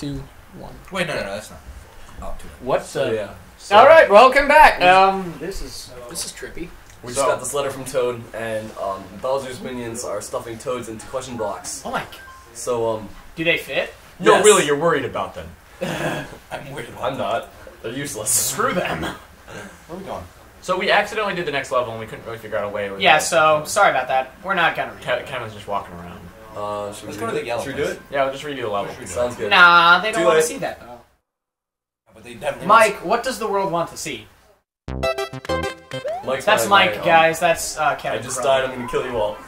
two, one. Wait, no, no, no, that's not. Oh, two. What's So the? yeah. So, All right, welcome back. Um, this is This is trippy. We So- just got this letter from Toad, and um, Bowser's minions are stuffing Toads into question blocks. oh my. So um, Do they fit? No, Yes. really, you're worried about them. I'm worried about I'm not. They're useless. Screw them. Where are we going? So we accidentally did the next level, and we couldn't really figure out a way. With Yeah. So sorry about that. We're not gonna. read Ke- it. Kevin's just walking around. Uh, should Let's we go to the yellow Should we do place. it? Yeah, we'll just redo the level. Sounds good. Nah, they don't Too want to see that though. But they definitely. Mike, what does the world want to see? Mike's That's my- Mike, my, um, guys. That's uh, I Kevin. just died. I'm gonna kill you all.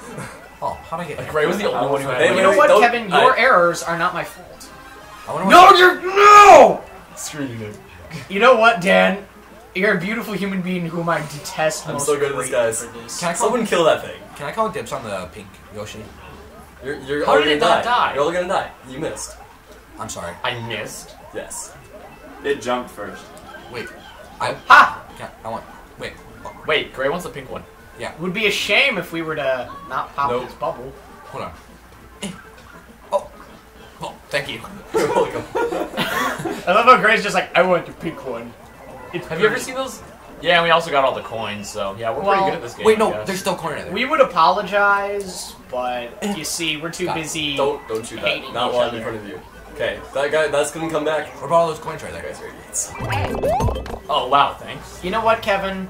Oh, how'd I get Like here? Ray was the only one who had. Hey, You know wait, what, don't- Kevin? Your I- errors are not my fault. I wonder No, what- you're no. Screw you, dude. You know what, Dan? You're a beautiful human being whom I detest I'm most so good at this, guys. Can I call? Someone kill that thing. Can I call dibs on the pink Yoshi? You're, you're How all did gonna it not die. die? You're all gonna die. You missed. I'm sorry. I missed. Yes. It jumped first. Wait. I. Ha! Can, I want. Wait. Oh, Wait, Grey wants the pink one. Yeah. It would be a shame if we were to not pop Nope. this bubble. hold on. Oh. Oh, thank you. You're welcome. I love how Grey's just like, I want the pink one. It's Have you ever seen those? Yeah, and we also got all the coins, so yeah, we're Well, pretty good at this game. Wait, I no, guess. there's still corn in there. We would apologize, but eh. you see, we're too God, busy. Don't don't shoot that. Not each while I'm in front of you. Okay, that guy that's gonna come back. What about all those coins right That there? guy's very idiots. Oh wow, thanks. You know what, Kevin?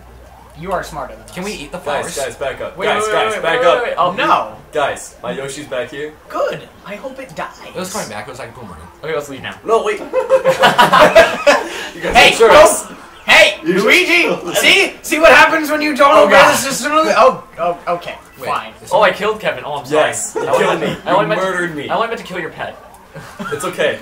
You are smarter than us. Can we eat the flowers? guys, guys, back up. Wait, guys, wait, guys, wait, back wait, up. wait, wait. I'll No. Guys, my Yoshi's back here. Good. I hope it dies. It was coming back. It was like a boomerang. Okay, let's leave now. No, wait. you guys Hey, are jerks. go! Hey, Luigi! see? See what happens when you don't Oh, obey the system? Oh, oh, okay, Wait, fine. Oh, I killed Kevin. Oh, I'm sorry. Yes, you I killed meant- me. I only You to- murdered me. I only meant to kill your pet. It's okay.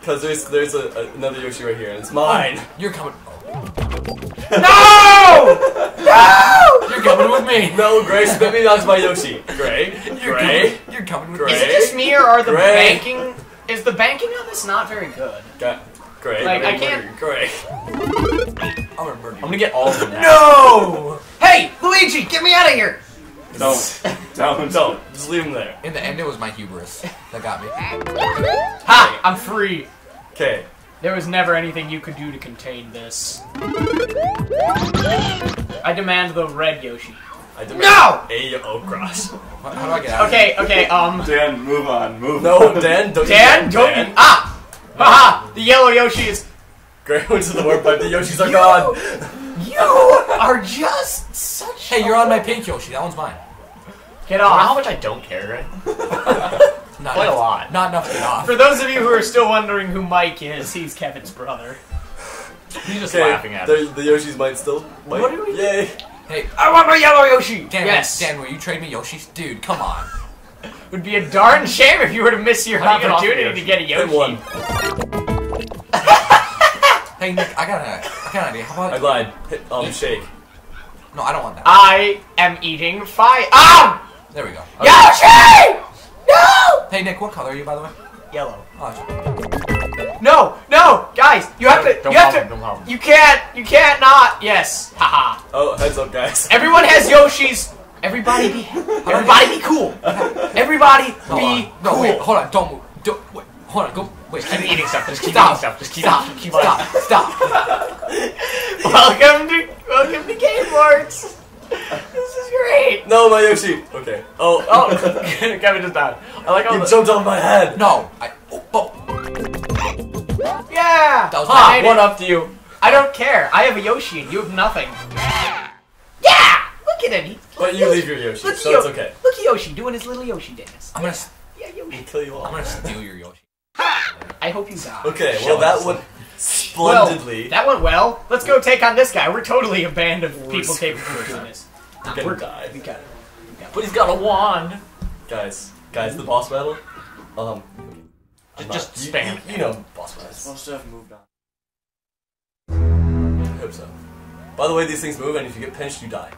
Because there's there's a, a, another Yoshi right here, and it's mine. Oh, you're coming. No! No! You're coming with me. No, Grey, spit me onto my Yoshi. Grey, You're Grey, coming. You're coming with Grey. Is it just me or are the Grey. banking? Is the banking on this not very good? Got, Grey. Like, I'm I gonna can't- murder you. Grey. me. I'm gonna murder I'm gonna get all of them now. No! Hey, Luigi, get me out of here! Don't. Don't. No, just leave him there. In the end, it was my hubris that got me. Ha! I'm free. Okay. There was never anything you could do to contain this. I demand the red Yoshi. I demand No! a oh. How, how do I get out? Okay, okay, um, Dan, move on. Move No, on. Dan, don't. Dan, you don't Dan. you- ah! Haha! The yellow Yoshis! is. Grey went to the warp pipe. The Yoshis are You- gone. You are just such. Hey, you're on my pink Yoshi. That one's mine. Get You know how much I don't care, right? Not Quite a lot. Not enough to get off. For those of you who are still wondering who Mike is, he's Kevin's brother. He's just laughing at me. the, the Yoshis might still. Might, What do we- Yay! Hey, I want my yellow Yoshi! Dan, yes! Dan, will you trade me Yoshis? Dude, come on. Would be a darn shame if you were to miss your How do you get off the opportunity to get a Hit Yoshi. one. Hey, Nick, I got, a, I got an idea. How about I about... lied. Hit um shake. No, I don't want that. I am eating fire. Ah! There we go. Yoshi! No! Hey, Nick, what color are you, by the way? Yellow. Oh, No, no, guys, you have to, Don't you have him, to, don't help him. you can't, you can't not. Yes, haha. Oh, heads up, guys. Everyone has Yoshis. Everybody be, everybody be cool. Everybody Hold be on. No, cool. wait, hold on. Don't move. Don't, wait, hold on. Go. Wait. Keep eating stuff. Just keep Stop. eating stuff. Just keep Stop. eating. Keep Stop. Stop. Welcome to, welcome to Game Works. This is great. No, my Yoshi. Okay. Oh, Oh, Kevin just died. I like how you the, jumped on my head. No. I. Oh, oh. Yeah. That was I Ha! made One up to you. I don't care. I have a Yoshi and you have nothing. Yeah. Look at him. He, But you leave your Yoshi, Look so at it's okay. Look at Yoshi doing his little Yoshi dance. I'm gonna. Yeah, Yoshi. We'll kill you all. I'm gonna steal your Yoshi. Ha! I hope you die. Okay, Show well that us. went Well, splendidly. that went well. Let's go take on this guy. We're totally a band of people capable of doing this. Nah, gonna we're die. We got it. But he's got a wand. guys, guys, the boss battle. Um, I'm Just- not- just you- spam. You, you know boss battles. Supposed to have moved on. I hope so. By the way, these things move, and if you get pinched, you die.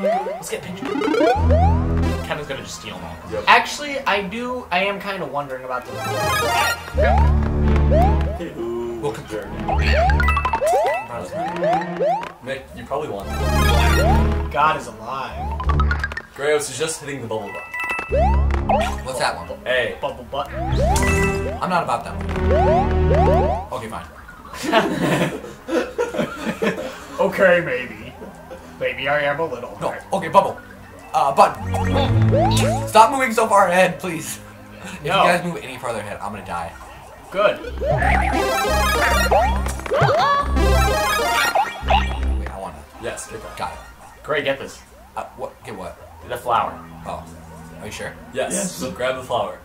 Let's get pinched. Kevin's gonna just steal them all. Yep. Actually, I do. I am kind of wondering about the. Ooh, Welcome. jerk. Nick, you probably won. God is alive. Grayos is just hitting the bubble button. What's that one? Hey, Bubble button. I'm not about that one. Okay, fine. Okay, maybe. Maybe I am a little. No, okay, bubble. Uh, button. Stop moving so far ahead, please. If No. you guys move any farther ahead, I'm gonna die. Good. Wait, I wanna. Yes, get that. Got it. Great, get this. Uh, what? Get what? The flower. Oh, are you sure? Yes. Yes. So Grab the flower.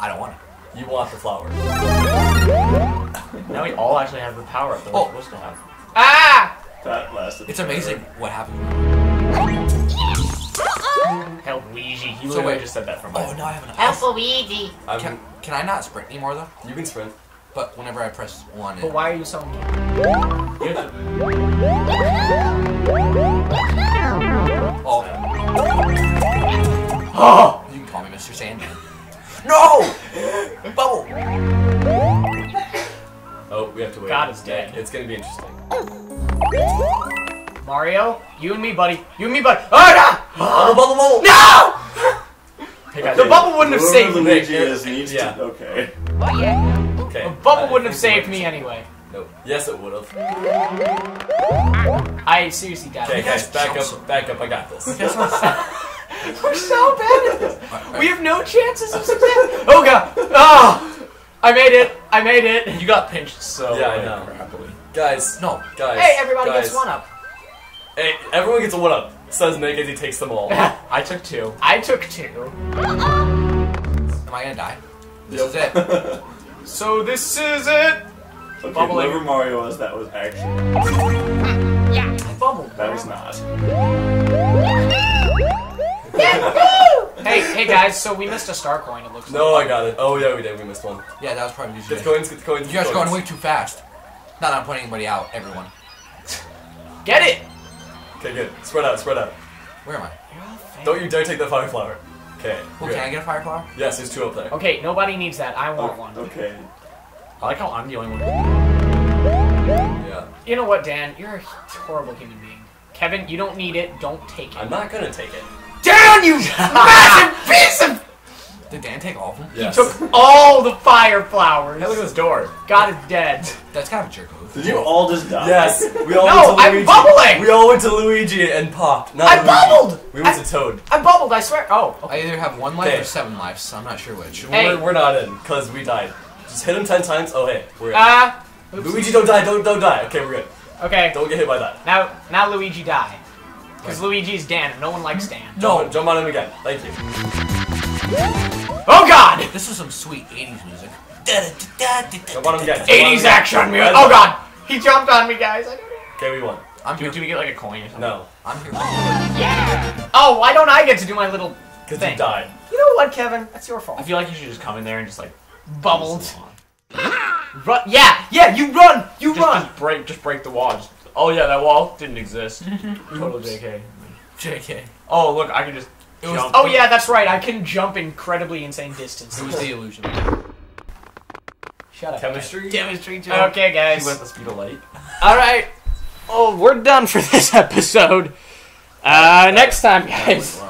I don't want it. You want the flower. Now we all actually have the power up that we're Oh. supposed to have. Ah! That lasted. It's amazing what happens. Hell, Luigi. He So literally wait. just said that from Oh, no, I have an. Help Luigi. I'm, Can, can I not sprint anymore though? you can sprint. But whenever I press one, But it, why are you so mean? You have to- oh, Oh! you can call me Mr. Sandman. No! Bubble. Oh, we have to wait. God is dead. It's gonna be interesting. Mario, you and me, buddy. You and me, buddy. Oh, Bubble, bubble, bubble! no! No! The bubble wouldn't have saved me. Luigi is needs Yeah. to. Okay. Oh, okay. The bubble I wouldn't have saved me anyway. No. Yes, it would have. I seriously doubt Okay, it. guys, back up, back up. I got this. We're so bad at this. We have no chances of success. Oh god. Oh! I made it. I made it. You got pinched so Yeah, I like, know. crappily. Guys, No. guys. Hey, everybody guys. gets one up. Hey, everyone gets a one up. Says Meg as he takes them all. I took two. I took two. Am I gonna die? This is it. So this is it. Okay, Bubbling. whoever Mario was, that was actually. Hmm, I bubbled. That was not. Hey, hey guys. So we missed a star coin. It looks No, like. No, I got it. Oh yeah, we did. We missed one. Yeah, that was probably Get just the coins. Get the coins. You guys are going way too fast. Not that I'm pointing anybody out, everyone. Get it. Okay, good. Spread out. Spread out. Where am I? Don't you dare take the fire flower. Okay. Oh, good. can I get a fire flower? Yes, there's two up there. Okay, nobody needs that. I want oh, one. Okay. I like how I'm the only one. Yeah. You know what, Dan? You're a horrible human being. Kevin, you don't need it. Don't take it. I'm not gonna take it. Dan, you massive piece of. Did Dan take all of them? Yes. Took all the fire flowers. Hey, look at this door. God is dead. That's kind of a jerk move. Did you all just die? Yes, we all No, went to I'm Luigi. bubbling! We all went to Luigi and popped. Not I Luigi. bubbled! We went I- to Toad. I bubbled. I swear. Oh. okay. I either have one life Okay. or seven lives, so I'm not sure which. Hey. We're, we're not in because we died. Just hit him ten times. Oh hey, we're in. Ah. Luigi, don't die. Don't don't die. Okay, we're good. okay. Don't get hit by that. Now, now Luigi die. Because Luigi is Dan, and no one likes Dan. No. Jump, jump on him again. Thank you. Oh God! This is some sweet 80s music. Jump on him again. Jump on him 80s action music. Red Oh. God! He jumped on me, guys. I don't know. Okay, we won. I'm Do, here. do we get like a coin or something? No, I'm here. Yeah. Oh, why don't I get to do my little because thing? you died. You know what, Kevin? That's your fault. I feel like you should just come in there and just like Bubbled. Run. Yeah, yeah. You run. You run. just break, just break the wall. Just, oh yeah, that wall didn't exist. Total JK. JK. Oh look, I can just It was- Oh yeah, that's right. I can jump incredibly insane It was the illusion. Shut up. Chemistry. Chemistry Okay, He guys. went at the speed of light. All right. Oh, we're done for this episode. Uh, next time, guys.